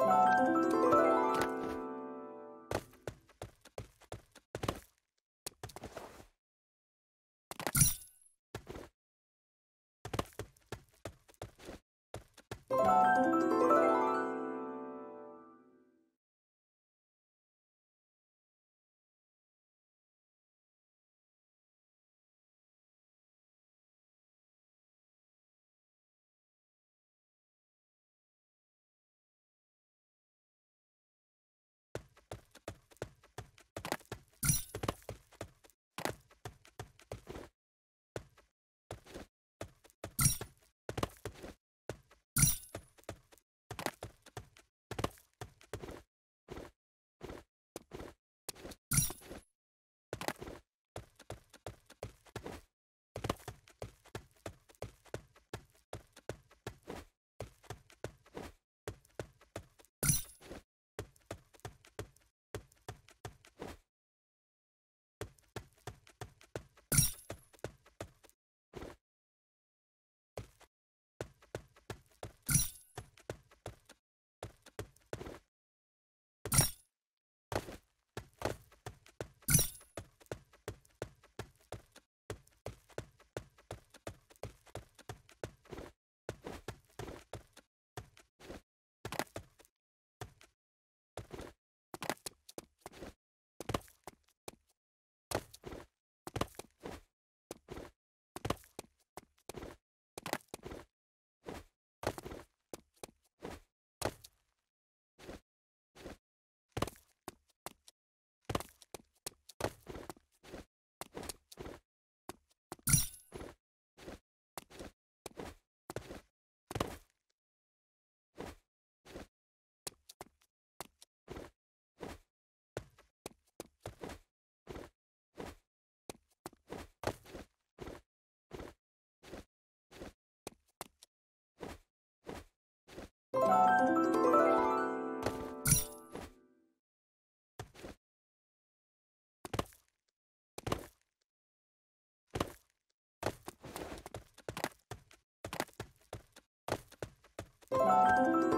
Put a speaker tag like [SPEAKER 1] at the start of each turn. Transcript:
[SPEAKER 1] you Thank you.